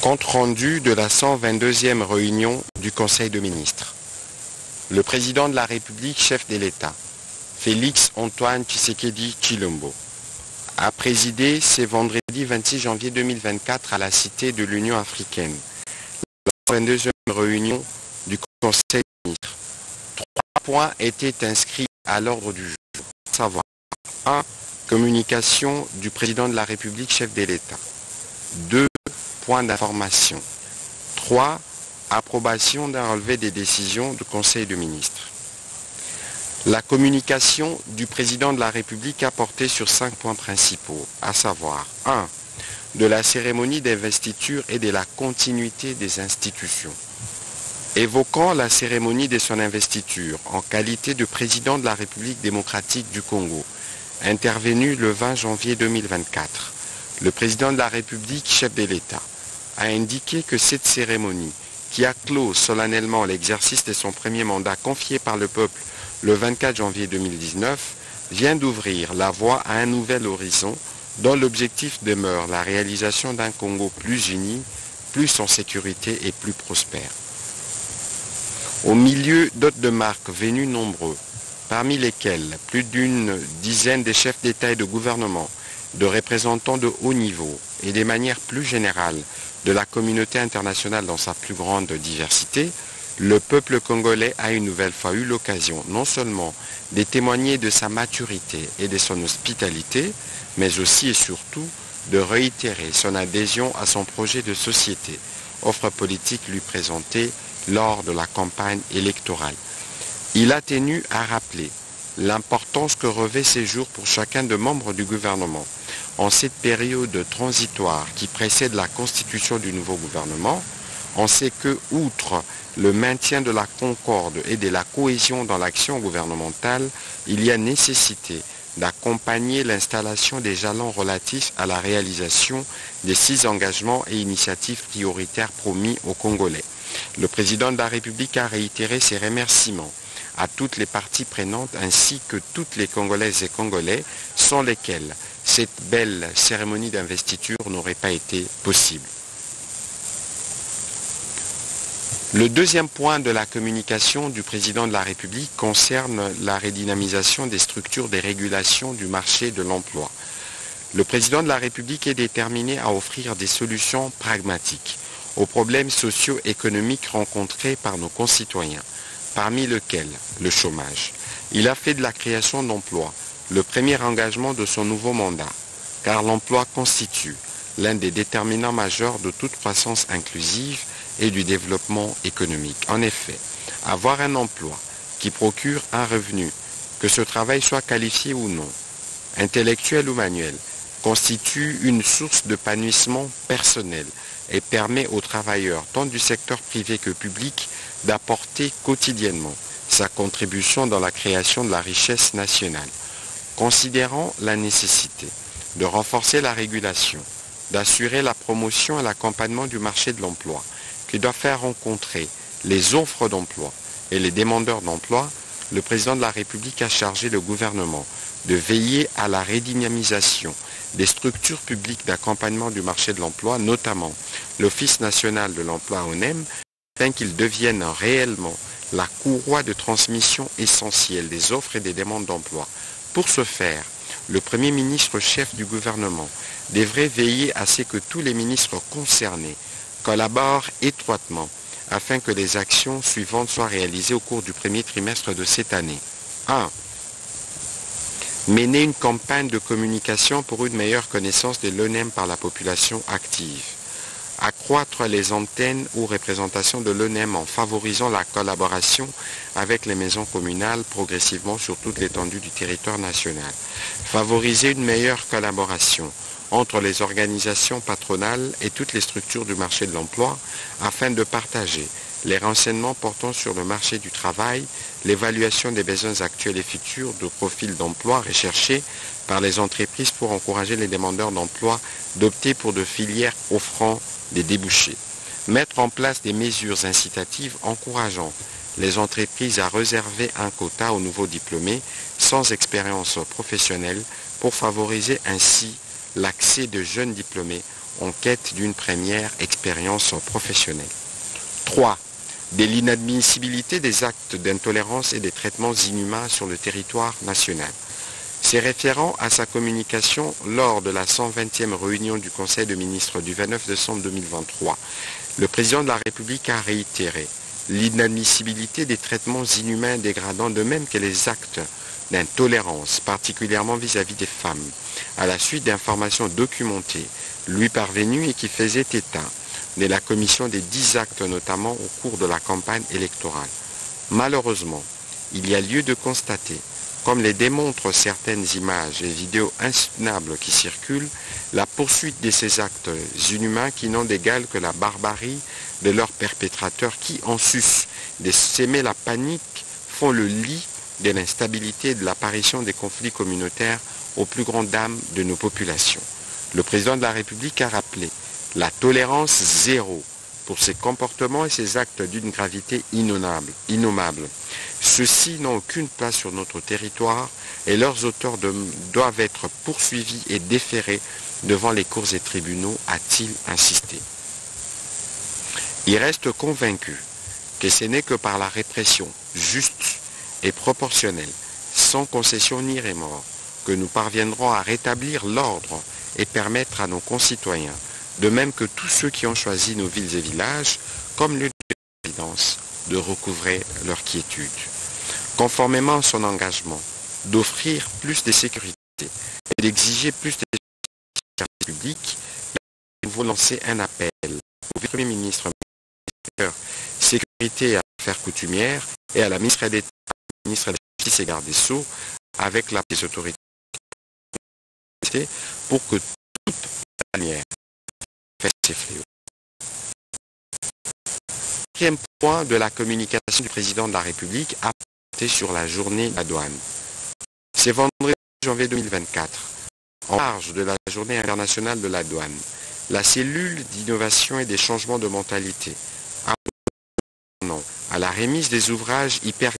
Compte rendu de la 122e réunion du Conseil de ministres. Le président de la République, chef de l'État, Félix Antoine Tshisekedi Chilombo, a présidé ce vendredi 26 janvier 2024 à la Cité de l'Union africaine, la 122e réunion du Conseil des ministres. Trois points étaient inscrits à l'ordre du jour, à savoir 1. Communication du président de la République, chef de l'État. 2 points d'information. 3. Approbation d'un relevé des décisions du Conseil de ministres. La communication du président de la République a porté sur cinq points principaux, à savoir 1. De la cérémonie d'investiture et de la continuité des institutions. Évoquant la cérémonie de son investiture en qualité de président de la République démocratique du Congo, intervenu le 20 janvier 2024, le président de la République, chef de l'État, a indiqué que cette cérémonie, qui a clos solennellement l'exercice de son premier mandat confié par le peuple le 24 janvier 2019, vient d'ouvrir la voie à un nouvel horizon dont l'objectif demeure la réalisation d'un Congo plus uni, plus en sécurité et plus prospère. Au milieu d'hôtes de marque venus nombreux, parmi lesquels plus d'une dizaine de chefs d'État et de gouvernement, de représentants de haut niveau et des manières plus générales de la communauté internationale dans sa plus grande diversité, le peuple congolais a une nouvelle fois eu l'occasion non seulement de témoigner de sa maturité et de son hospitalité, mais aussi et surtout de réitérer son adhésion à son projet de société, offre politique lui présentée lors de la campagne électorale. Il a tenu à rappeler l'importance que revêt ces jours pour chacun des membres du gouvernement. En cette période transitoire qui précède la constitution du nouveau gouvernement, on sait que, outre le maintien de la concorde et de la cohésion dans l'action gouvernementale, il y a nécessité d'accompagner l'installation des jalons relatifs à la réalisation des six engagements et initiatives prioritaires promis aux Congolais. Le président de la République a réitéré ses remerciements à toutes les parties prenantes ainsi que toutes les Congolaises et Congolais sans lesquels cette belle cérémonie d'investiture n'aurait pas été possible. Le deuxième point de la communication du président de la République concerne la redynamisation des structures de régulation du marché de l'emploi. Le président de la République est déterminé à offrir des solutions pragmatiques aux problèmes socio-économiques rencontrés par nos concitoyens, parmi lesquels le chômage. Il a fait de la création d'emplois le premier engagement de son nouveau mandat, car l'emploi constitue l'un des déterminants majeurs de toute croissance inclusive et du développement économique. En effet, avoir un emploi qui procure un revenu, que ce travail soit qualifié ou non, intellectuel ou manuel, constitue une source d'épanouissement personnel et permet aux travailleurs, tant du secteur privé que public, d'apporter quotidiennement sa contribution dans la création de la richesse nationale. Considérant la nécessité de renforcer la régulation, d'assurer la promotion et l'accompagnement du marché de l'emploi, qui doit faire rencontrer les offres d'emploi et les demandeurs d'emploi, le président de la République a chargé le gouvernement de veiller à la redynamisation des structures publiques d'accompagnement du marché de l'emploi, notamment l'Office national de l'emploi ONEM, afin qu'ils deviennent réellement la courroie de transmission essentielle des offres et des demandes d'emploi. Pour ce faire, le Premier ministre chef du gouvernement devrait veiller à ce que tous les ministres concernés collaborent étroitement afin que les actions suivantes soient réalisées au cours du premier trimestre de cette année. 1. Mener une campagne de communication pour une meilleure connaissance de l'ONEM par la population active. Accroître les antennes ou représentations de l'ONEM en favorisant la collaboration avec les maisons communales progressivement sur toute l'étendue du territoire national. Favoriser une meilleure collaboration entre les organisations patronales et toutes les structures du marché de l'emploi afin de partager les renseignements portant sur le marché du travail, l'évaluation des besoins actuels et futurs de profils d'emploi recherchés par les entreprises pour encourager les demandeurs d'emploi d'opter pour de filières offrant des débouchés. Mettre en place des mesures incitatives encourageant les entreprises à réserver un quota aux nouveaux diplômés sans expérience professionnelle pour favoriser ainsi l'accès de jeunes diplômés en quête d'une première expérience professionnelle. 3. De l'inadmissibilité des actes d'intolérance et des traitements inhumains sur le territoire national. C'est référant à sa communication lors de la 120e réunion du Conseil de ministres du 29 décembre 2023. Le président de la République a réitéré l'inadmissibilité des traitements inhumains dégradants de même que les actes d'intolérance, particulièrement vis-à-vis des femmes, à la suite d'informations documentées, lui parvenues et qui faisaient état de la commission des dix actes notamment au cours de la campagne électorale. Malheureusement, il y a lieu de constater comme les démontrent certaines images et vidéos insoutenables qui circulent, la poursuite de ces actes inhumains qui n'ont d'égal que la barbarie de leurs perpétrateurs qui, en sus de s'aimer la panique, font le lit de l'instabilité et de l'apparition des conflits communautaires aux plus grandes dames de nos populations. Le président de la République a rappelé la tolérance zéro pour ces comportements et ces actes d'une gravité innommable. Ceux-ci n'ont aucune place sur notre territoire et leurs auteurs doivent être poursuivis et déférés devant les cours et tribunaux, a-t-il insisté. Il reste convaincu que ce n'est que par la répression juste et proportionnelle, sans concession ni remords, que nous parviendrons à rétablir l'ordre et permettre à nos concitoyens, de même que tous ceux qui ont choisi nos villes et villages comme lieu de résidence, de recouvrer leur quiétude. Conformément à son engagement d'offrir plus de sécurité et d'exiger plus de sécurité publique, nous voulons lancer un appel au Premier ministre sécurité et affaires coutumières et à la ministre d'État, ministre de la Justice et garde des Sceaux avec la des autorités pour que toute manière fasse ses fléaux quatrième point de la communication du président de la République a porté sur la journée de la douane. C'est vendredi janvier 2024, en marge de la journée internationale de la douane. La cellule d'innovation et des changements de mentalité a à la remise des ouvrages hyper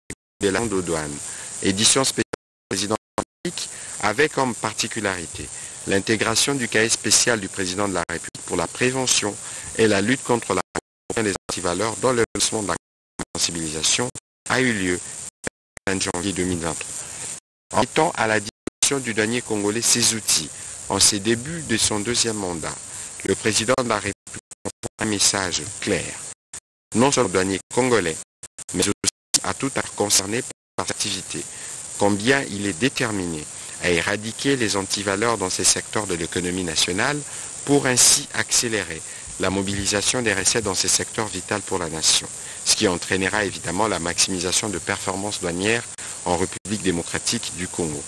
de la douane, édition spéciale du président de la République, avec comme particularité l'intégration du cahier spécial du président de la République pour la prévention et la lutte contre la des antivaleurs dans le lancement de la sensibilisation a eu lieu le 20 janvier 2023. En mettant à la disposition du douanier congolais ses outils en ses débuts de son deuxième mandat, le président de la République envoie un message clair, non seulement au douanier congolais, mais aussi à tout acteur concerné par cette activité, combien il est déterminé à éradiquer les antivaleurs dans ces secteurs de l'économie nationale pour ainsi accélérer la mobilisation des recettes dans ces secteurs vitaux pour la nation, ce qui entraînera évidemment la maximisation de performances douanières en République démocratique du Congo.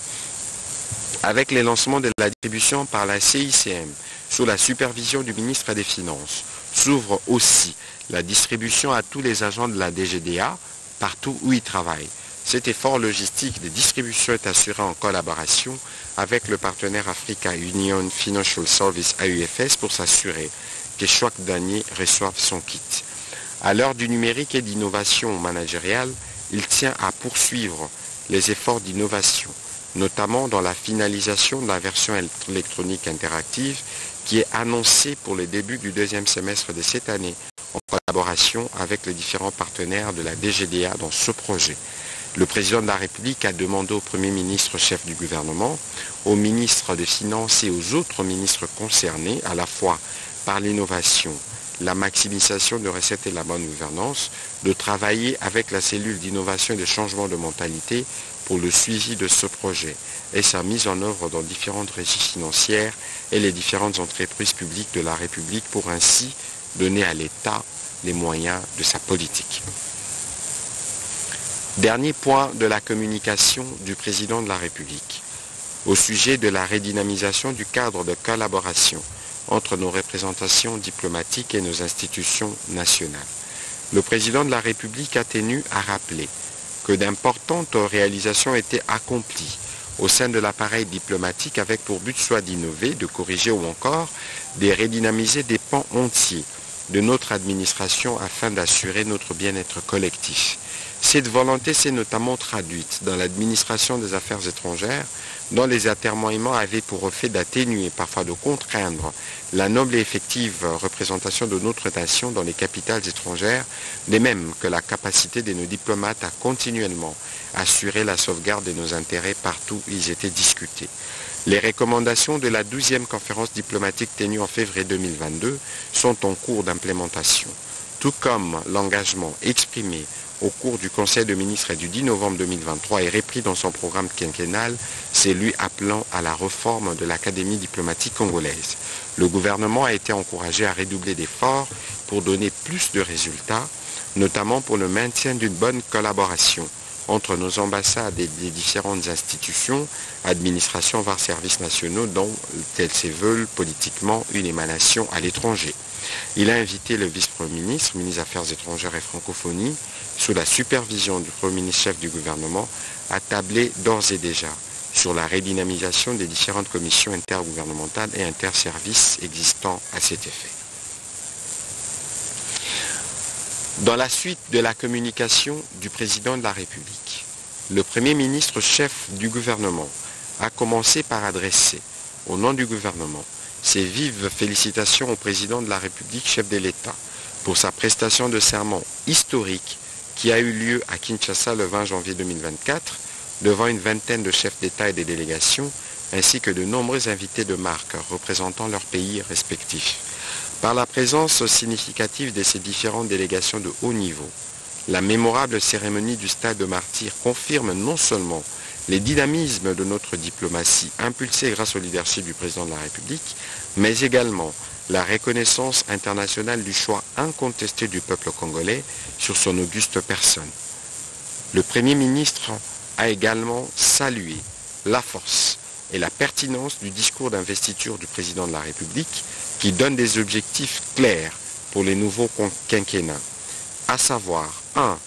Avec les lancements de la distribution par la CICM sous la supervision du ministre des Finances, s'ouvre aussi la distribution à tous les agents de la DGDA partout où ils travaillent. Cet effort logistique de distribution est assuré en collaboration avec le partenaire Africa Union Financial Service AUFS pour s'assurer que chaque dernier reçoive son kit. À l'heure du numérique et d'innovation managériale, il tient à poursuivre les efforts d'innovation, notamment dans la finalisation de la version électronique interactive qui est annoncée pour le début du deuxième semestre de cette année en collaboration avec les différents partenaires de la DGDA dans ce projet. Le président de la République a demandé au Premier ministre chef du gouvernement, aux ministres des Finances et aux autres ministres concernés, à la fois par l'innovation, la maximisation de recettes et la bonne gouvernance, de travailler avec la cellule d'innovation et de changement de mentalité pour le suivi de ce projet et sa mise en œuvre dans différentes régies financières et les différentes entreprises publiques de la République pour ainsi donner à l'État les moyens de sa politique. Dernier point de la communication du président de la République au sujet de la redynamisation du cadre de collaboration entre nos représentations diplomatiques et nos institutions nationales. Le président de la République a tenu à rappeler que d'importantes réalisations étaient accomplies au sein de l'appareil diplomatique avec pour but soit d'innover, de corriger ou encore de redynamiser des pans entiers de notre administration afin d'assurer notre bien-être collectif. Cette volonté s'est notamment traduite dans l'administration des affaires étrangères, dont les atermoiements avaient pour effet d'atténuer, parfois de contraindre, la noble et effective représentation de notre nation dans les capitales étrangères, de même que la capacité de nos diplomates à continuellement assurer la sauvegarde de nos intérêts partout où ils étaient discutés. Les recommandations de la 12e conférence diplomatique tenue en février 2022 sont en cours d'implémentation, tout comme l'engagement exprimé au cours du Conseil de ministres du 10 novembre 2023 et repris dans son programme quinquennal, c'est lui appelant à la réforme de l'Académie diplomatique congolaise. Le gouvernement a été encouragé à redoubler d'efforts pour donner plus de résultats, notamment pour le maintien d'une bonne collaboration entre nos ambassades et les différentes institutions, administrations, voire services nationaux, dont tels se veulent politiquement une émanation à l'étranger. Il a invité le vice-premier ministre, ministre des Affaires étrangères et francophonie, sous la supervision du Premier ministre chef du gouvernement, à tabler d'ores et déjà sur la redynamisation des différentes commissions intergouvernementales et interservices existant à cet effet. Dans la suite de la communication du président de la République, le Premier ministre chef du gouvernement a commencé par adresser, au nom du gouvernement, ses vives félicitations au président de la République chef de l'État pour sa prestation de serment historique qui a eu lieu à Kinshasa le 20 janvier 2024 devant une vingtaine de chefs d'État et de délégations ainsi que de nombreux invités de marque représentant leurs pays respectifs. Par la présence significative de ces différentes délégations de haut niveau, la mémorable cérémonie du stade de martyr confirme non seulement les dynamismes de notre diplomatie impulsés grâce au leadership du président de la République, mais également la reconnaissance internationale du choix incontesté du peuple congolais sur son auguste personne. Le Premier ministre a également salué la force et la pertinence du discours d'investiture du président de la République qui donne des objectifs clairs pour les nouveaux quinquennats, à savoir 1.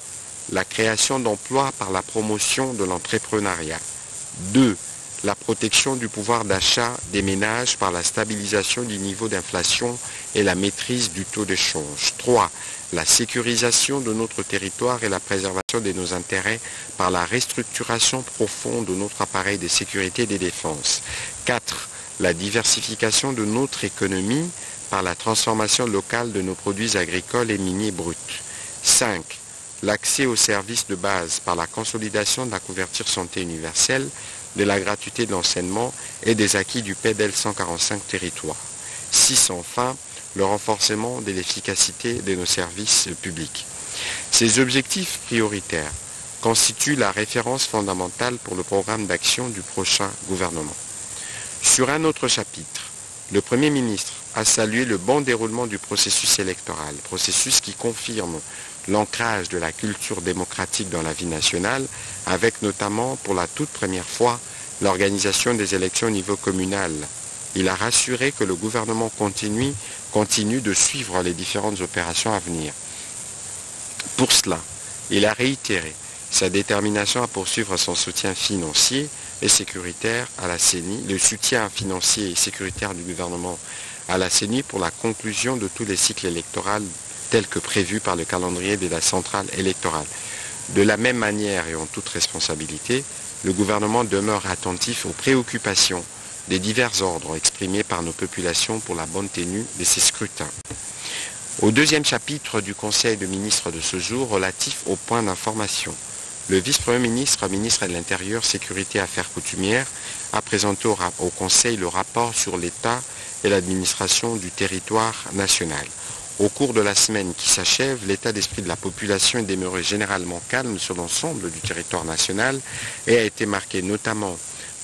La création d'emplois par la promotion de l'entrepreneuriat. 2 la protection du pouvoir d'achat des ménages par la stabilisation du niveau d'inflation et la maîtrise du taux d'échange. 3. La sécurisation de notre territoire et la préservation de nos intérêts par la restructuration profonde de notre appareil de sécurité et de défense. 4. La diversification de notre économie par la transformation locale de nos produits agricoles et miniers bruts. 5. L'accès aux services de base par la consolidation de la couverture santé universelle de la gratuité de l'enseignement et des acquis du PEDEL 145 territoires. 6. Enfin, le renforcement de l'efficacité de nos services publics. Ces objectifs prioritaires constituent la référence fondamentale pour le programme d'action du prochain gouvernement. Sur un autre chapitre, le Premier ministre a salué le bon déroulement du processus électoral, processus qui confirme l'ancrage de la culture démocratique dans la vie nationale, avec notamment pour la toute première fois l'organisation des élections au niveau communal. Il a rassuré que le gouvernement continue, de suivre les différentes opérations à venir. Pour cela, il a réitéré sa détermination à poursuivre son soutien financier et sécuritaire à la CENI, le soutien financier et sécuritaire du gouvernement à la CENI pour la conclusion de tous les cycles électoraux tel que prévu par le calendrier de la centrale électorale. De la même manière et en toute responsabilité, le gouvernement demeure attentif aux préoccupations des divers ordres exprimés par nos populations pour la bonne tenue de ces scrutins. Au deuxième chapitre du Conseil de ministres de ce jour relatif aux points d'information, le vice-premier ministre, ministre de l'Intérieur, Sécurité et Affaires coutumières, a présenté au, au Conseil le rapport sur l'état et l'administration du territoire national. Au cours de la semaine qui s'achève, l'état d'esprit de la population est demeuré généralement calme sur l'ensemble du territoire national et a été marqué notamment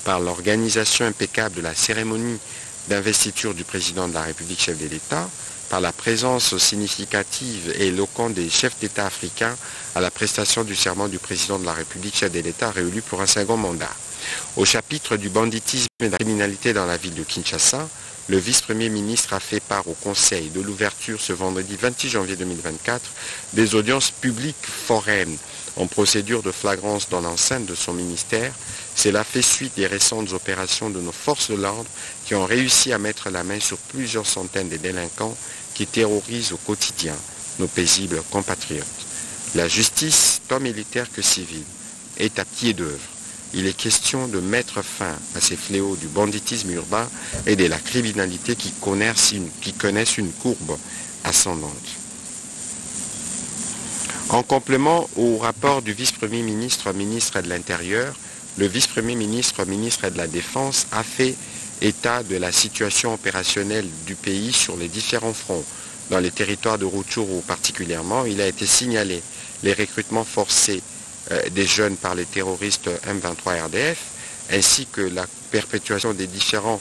par l'organisation impeccable de la cérémonie d'investiture du président de la République chef de l'État, par la présence significative et éloquente des chefs d'État africains à la prestation du serment du président de la République chef de l'État réélu pour un second mandat. Au chapitre du banditisme et de la criminalité dans la ville de Kinshasa, le vice-premier ministre a fait part au Conseil de l'ouverture ce vendredi 26 janvier 2024 des audiences publiques foraines en procédure de flagrance dans l'enceinte de son ministère, cela fait suite des récentes opérations de nos forces de l'ordre qui ont réussi à mettre la main sur plusieurs centaines de délinquants qui terrorisent au quotidien nos paisibles compatriotes. La justice, tant militaire que civile, est à pied d'œuvre. Il est question de mettre fin à ces fléaux du banditisme urbain et de la criminalité qui connaissent une, courbe ascendante. En complément au rapport du vice-premier ministre, ministre de l'Intérieur, le vice-premier ministre, ministre de la Défense a fait état de la situation opérationnelle du pays sur les différents fronts. Dans les territoires de Rutshuru particulièrement, il a été signalé les recrutements forcés des jeunes par les terroristes M23 RDF, ainsi que la perpétuation des différents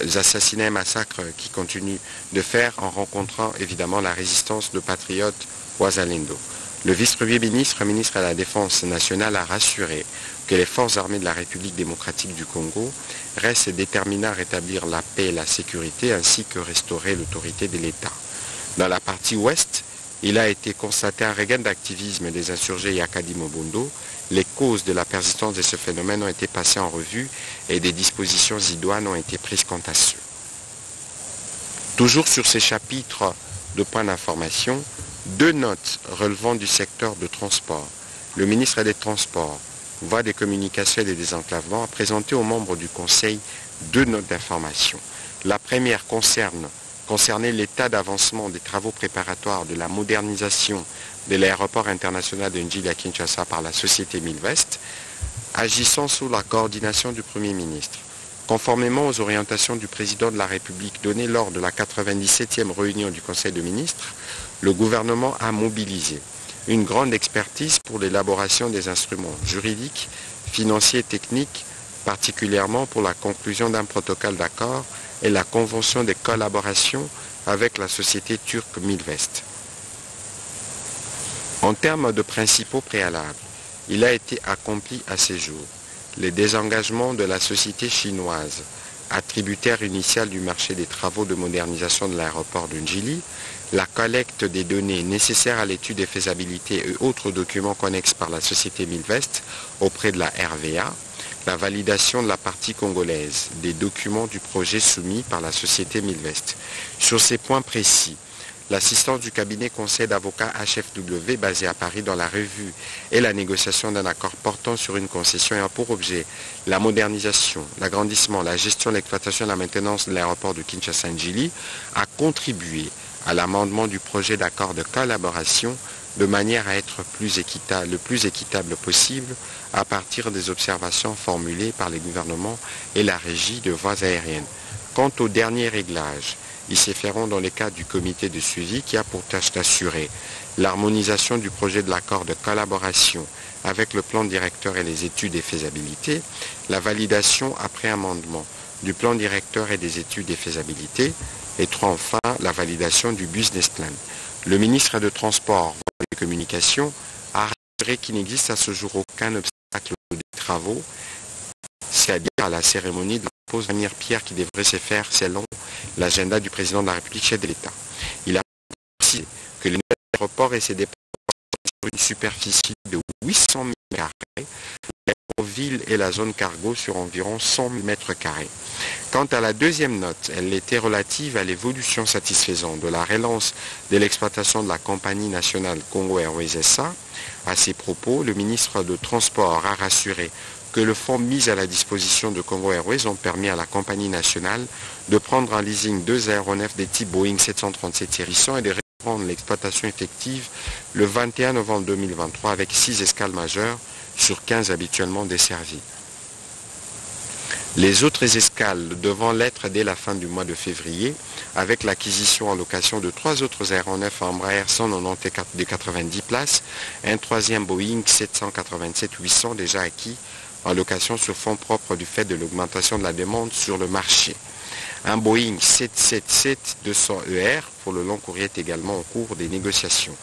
euh, assassinats et massacres qui continuent de faire en rencontrant évidemment la résistance de patriotes Ouazalendo. Le vice-premier ministre, ministre de la Défense nationale, a rassuré que les forces armées de la République démocratique du Congo restent déterminées à rétablir la paix et la sécurité ainsi que restaurer l'autorité de l'État. Dans la partie ouest, il a été constaté un regain d'activisme des insurgés Yakadi Mobundo. Les causes de la persistance de ce phénomène ont été passées en revue et des dispositions idoines ont été prises quant à ceux. Toujours sur ces chapitres de points d'information, deux notes relevant du secteur de transport. Le ministre des Transports, voie des communications et des désenclavements, a présenté aux membres du Conseil deux notes d'information. La première concerne concernait l'état d'avancement des travaux préparatoires de la modernisation de l'aéroport international de Njili à Kinshasa par la société Milvest, agissant sous la coordination du Premier ministre. Conformément aux orientations du président de la République données lors de la 97e réunion du Conseil de ministres, le gouvernement a mobilisé une grande expertise pour l'élaboration des instruments juridiques, financiers et techniques, particulièrement pour la conclusion d'un protocole d'accord et la convention de collaboration avec la société turque Milvest. En termes de principaux préalables, il a été accompli à ces jours le désengagement de la société chinoise, attributaire initiale du marché des travaux de modernisation de l'aéroport de Njili, la collecte des données nécessaires à l'étude des faisabilités et autres documents connexes par la société Milvest auprès de la RVA, la validation de la partie congolaise des documents du projet soumis par la société Milvest. Sur ces points précis, l'assistance du cabinet conseil d'avocats HFW basé à Paris dans la revue et la négociation d'un accord portant sur une concession ayant pour objet la modernisation, l'agrandissement, la gestion, l'exploitation et la maintenance de l'aéroport de Kinshasa-Njili a contribué à l'amendement du projet d'accord de collaboration de manière à être le plus équitable possible à partir des observations formulées par les gouvernements et la régie de voies aériennes. Quant aux derniers réglages, ils se feront dans le cadre du comité de suivi qui a pour tâche d'assurer l'harmonisation du projet de l'accord de collaboration avec le plan directeur et les études et faisabilité, la validation après amendement du plan directeur et des études et faisabilité, et trois enfin la validation du business plan. Le ministre des Transports et des Communications a rassuré qu'il n'existe à ce jour aucun obstacle des travaux, c'est-à-dire à la cérémonie de la pose de première pierre qui devrait se faire selon l'agenda du président de la République chef de l'État. Il a précisé que le aéroport et ses dépenses sur une superficie de 800 000 carrés, l'aéroville et la zone cargo sur environ 100 000 mètres carrés. Quant à la deuxième note, elle était relative à l'évolution satisfaisante de la relance de l'exploitation de la compagnie nationale Congo Airways SA. À ces propos, le ministre de Transport a rassuré que le fonds mis à la disposition de Congo Airways ont permis à la compagnie nationale de prendre en leasing deux aéronefs des types Boeing 737 Hérisson et de reprendre l'exploitation effective le 21 novembre 2023 avec six escales majeures sur 15 habituellement desservies. Les autres escales devant l'être dès la fin du mois de février, avec l'acquisition en location de trois autres aéronefs Embraer 190 de 90 places, un troisième Boeing 787-800 déjà acquis en location sur fonds propres du fait de l'augmentation de la demande sur le marché. Un Boeing 777-200ER pour le long courrier est également en cours des négociations.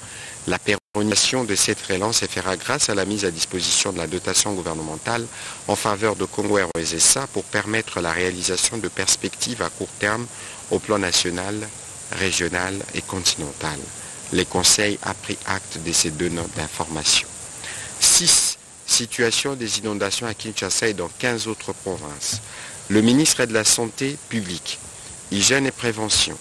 Pérennisation de cette relance se fera grâce à la mise à disposition de la dotation gouvernementale en faveur de Congo Airways SA pour permettre la réalisation de perspectives à court terme au plan national, régional et continental. Les conseils a pris acte de ces deux notes d'information. 6. Situation des inondations à Kinshasa et dans 15 autres provinces. Le ministre de la Santé publique, Hygiène et Prévention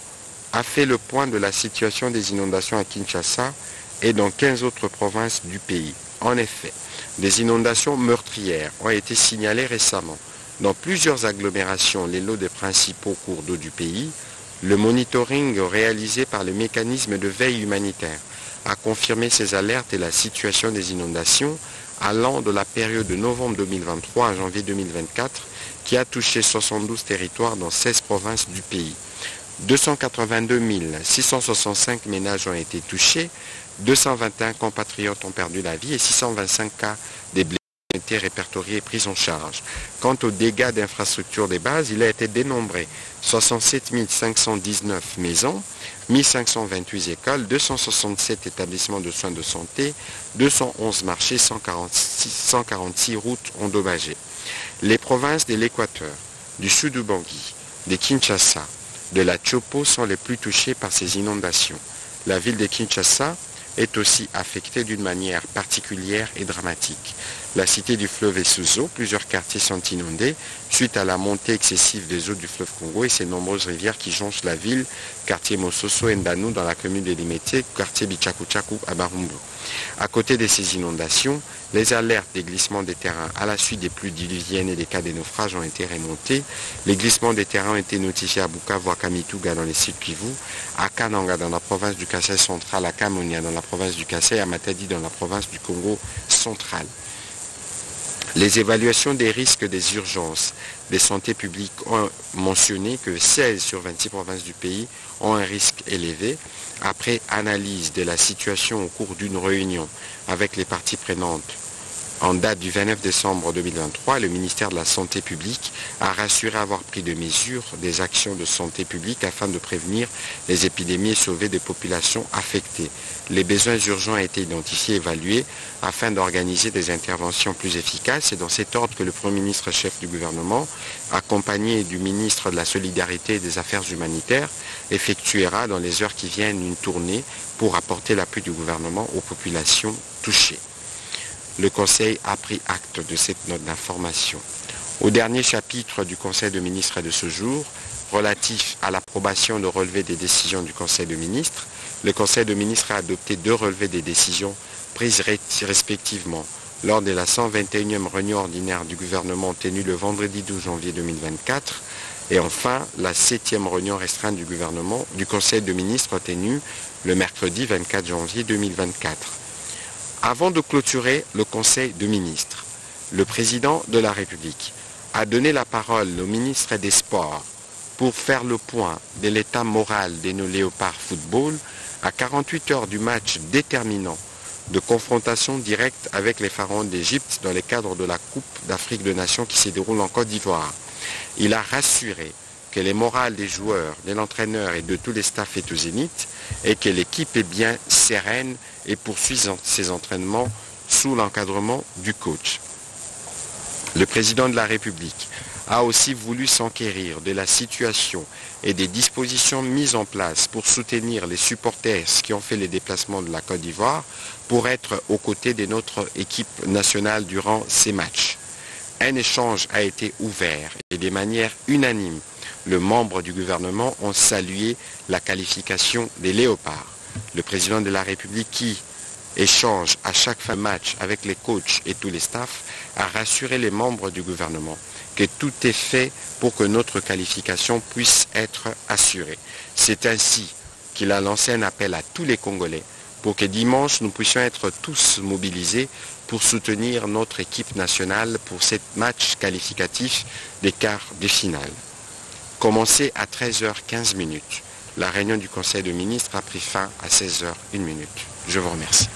a fait le point de la situation des inondations à Kinshasa et dans 15 autres provinces du pays. En effet, des inondations meurtrières ont été signalées récemment dans plusieurs agglomérations, les lots des principaux cours d'eau du pays. Le monitoring réalisé par le mécanisme de veille humanitaire a confirmé ces alertes et la situation des inondations allant de la période de novembre 2023 à janvier 2024 qui a touché 72 territoires dans 16 provinces du pays. 282 665 ménages ont été touchés, 221 compatriotes ont perdu la vie et 625 cas des blessés ont été répertoriés et pris en charge. Quant aux dégâts d'infrastructures des bases, il a été dénombré 67 519 maisons, 1528 écoles, 267 établissements de soins de santé, 211 marchés, 146, 146 routes endommagées. Les provinces de l'Équateur, du sud du Bangui, de Kinshasa, de la Chopo sont les plus touchées par ces inondations. La ville de Kinshasa est aussi affectée d'une manière particulière et dramatique. La cité du fleuve est sous eau, plusieurs quartiers sont inondés suite à la montée excessive des eaux du fleuve Congo et ses nombreuses rivières qui jonchent la ville, quartier Mososo Ndanu dans la commune de Limete, quartier Bichakuchaku à Barumbu. À côté de ces inondations, les alertes des glissements des terrains à la suite des pluies diluviennes et des cas de naufrages ont été remontés. Les glissements des terrains ont été notifiés à Bukavu, à Kamituga dans les sites Kivu, à Kananga dans la province du Kassai central, à Kamonia dans la province du Kassai et à Matadi dans la province du Congo central. Les évaluations des risques des urgences des santé publiques ont mentionné que 16 sur 26 provinces du pays ont un risque élevé. Après analyse de la situation au cours d'une réunion avec les parties prenantes en date du 29 décembre 2023, le ministère de la Santé publique a rassuré avoir pris des mesures, des actions de santé publique afin de prévenir les épidémies et sauver des populations affectées. Les besoins urgents ont été identifiés et évalués afin d'organiser des interventions plus efficaces. C'est dans cet ordre que le Premier ministre chef du gouvernement, accompagné du ministre de la Solidarité et des Affaires humanitaires, effectuera dans les heures qui viennent une tournée pour apporter l'appui du gouvernement aux populations touchées. Le Conseil a pris acte de cette note d'information. Au dernier chapitre du Conseil de ministres de ce jour, relatif à l'approbation de relevés des décisions du Conseil de ministres, le Conseil de ministres a adopté deux relevés des décisions prises respectivement lors de la 121e réunion ordinaire du gouvernement tenue le vendredi 12 janvier 2024 et enfin la 7e réunion restreinte du gouvernement du Conseil de ministres tenue le mercredi 24 janvier 2024. Avant de clôturer le Conseil de ministres, le président de la République a donné la parole au ministre des Sports pour faire le point de l'état moral de nos léopards football à 48 heures du match déterminant de confrontation directe avec les pharaons d'Égypte dans le cadre de la Coupe d'Afrique de Nations qui se déroule en Côte d'Ivoire. Il a rassuré que les morales des joueurs, de l'entraîneur et de tous les staffs est au zénith et que l'équipe est bien sereine et poursuit ses entraînements sous l'encadrement du coach. Le président de la République a aussi voulu s'enquérir de la situation et des dispositions mises en place pour soutenir les supporters qui ont fait les déplacements de la Côte d'Ivoire pour être aux côtés de notre équipe nationale durant ces matchs. Un échange a été ouvert et de manière unanime, le membre du gouvernement ont salué la qualification des léopards. Le président de la République qui échange à chaque fin match avec les coachs et tous les staffs a rassuré les membres du gouvernement que tout est fait pour que notre qualification puisse être assurée. C'est ainsi qu'il a lancé un appel à tous les Congolais pour que dimanche nous puissions être tous mobilisés pour soutenir notre équipe nationale pour ce match qualificatif des quarts de finale. Commencé à 13h15 minutes, la réunion du Conseil de ministres a pris fin à 16h01 minute. Je vous remercie.